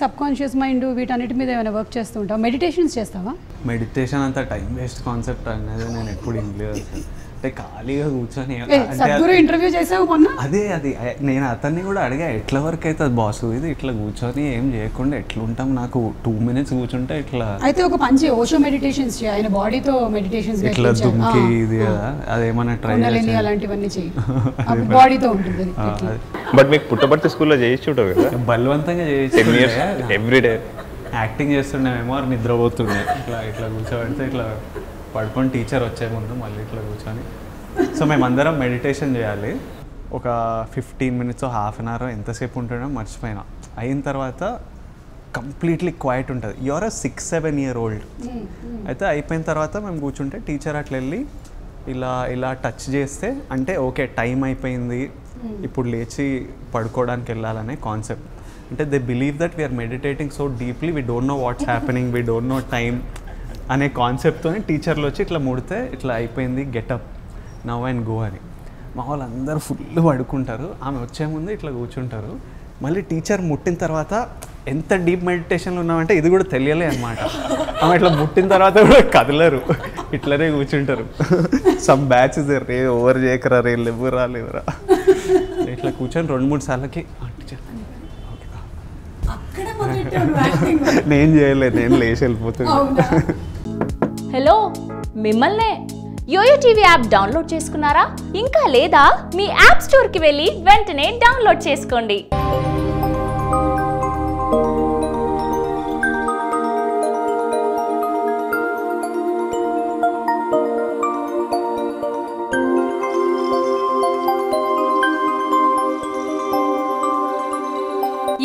Sub conscious mind వీటన్నిటి మీద ఏమైనా వర్క్ చేస్తూ ఉంటావు? మెడిటేషన్స్ చేస్తావా? మెడిటేషన్ అంతా టైం వేస్ట్ కాన్సెప్ట్ అనేది నేను ఎప్పుడు ఇంగ్లీష్ అంటే ఖాళీగా కూర్చొని సద్గురు ఇంటర్వ్యూ చేసావు మొన్న? అదే అది. నేను అతన్ని కూడా అడిగా ఎట్లా వరకు అవుతుంది బాస్? ఇది ఇట్లా కూర్చొని ఏం చేయకుండా ఎట్లుంటాం? నాకు టూ మినిట్స్ కూర్చుంటే ఇట్లా అయితే ఒక పంచి ఓషో మెడిటేషన్స్ చేయి. ఆయన బాడీతో మెడిటేషన్స్ ఇట్లా దుమ్కి ఇది కదా అదేమన్నా ట్రై అలాంటివన్నీ అప్పుడు బాడీతో ఉంటుంది అది. బట్ మీకు పుట్టపర్తి స్కూల్లో చేయించి ఉంటావు కదా? బలవంతంగా చేసి ఎవ్రీ డే యాక్టింగ్ చేస్తుండేమో నిద్రపోతుండే. ఇట్లా ఇట్లా కూర్చోబెడితే ఇట్లా పడుకొని టీచర్ వచ్చే ముందు మళ్ళీ ఇట్లా కూర్చొని. సో మేమందరం మెడిటేషన్ చేయాలి. ఒక fifteen minutes half an hour ఎంతసేపు ఉంటుండో మర్చిపోయినా. అయిన తర్వాత కంప్లీట్లీ క్వైట్ ఉంటుంది. Your six seven year old అయితే అయిపోయిన తర్వాత మేము కూర్చుంటే టీచర్ అట్లా వెళ్ళి ఇలా ఇలా టచ్ చేస్తే అంటే ఓకే టైం అయిపోయింది. ఇప్పుడు లేచి పడుకోవడానికి వెళ్ళాలనే కాన్సెప్ట్ అంటే they believe that we are meditating so deeply we don't know what's happening we don't know time అనే కాన్సెప్ట్తో టీచర్లు వచ్చి ఇట్లా ముడితే ఇట్లా అయిపోయింది గెటప్. నవ్ అండ్ గో అని. మా వాళ్ళందరూ ఫుల్ పడుకుంటారు. ఆమె వచ్చే ముందు ఇట్లా కూర్చుంటారు. మళ్ళీ టీచర్ ముట్టిన తర్వాత ఎంత డీప్ మెడిటేషన్లో ఉన్నామంటే ఇది కూడా తెలియలే అనమాట ఆమె ఇట్లా ముట్టిన తర్వాత కూడా కదలరు. ఇట్లనే కూర్చుంటారు. సమ్ బ్యాచ్ రే ఓవర్ చేయకరా రే లేవు రాలేదురా ఇట్లా కూర్చొని రెండు మూడు సార్లకి. నేను చేయలేదు నేను లేచి వెళ్ళిపోతున్నా. అవునా? హలో మిమ్మల్నే. యోయో టీవీ యాప్ డౌన్లోడ్ చేసుకున్నారా? ఇంకా లేదా? మీ యాప్ స్టోర్కి వెళ్ళి వెంటనే డౌన్లోడ్ చేసుకోండి.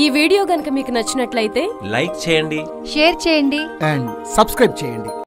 ఈ వీడియో గనుక మీకు నచ్చినట్లయితే లైక్ చేయండి. షేర్ చేయండి. అండ్ సబ్స్క్రైబ్ చేయండి.